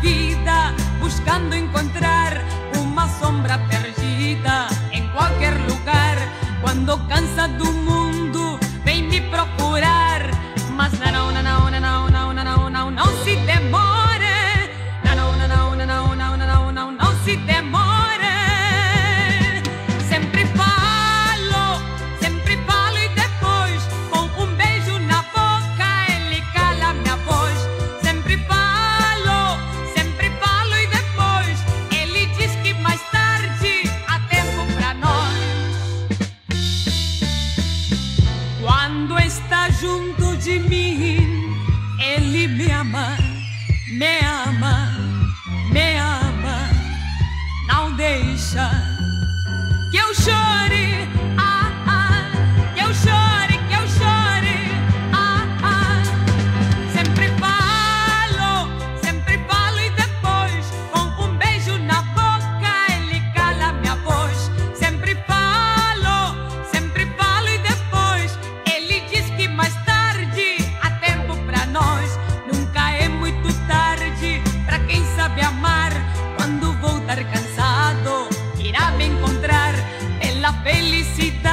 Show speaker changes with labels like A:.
A: vida buscando encontrar uma sombra perdida em qualquer lugar. Quando cansa do mundo, vem me procurar. Quando está junto de mim, ele me ama, me ama. la felicidad.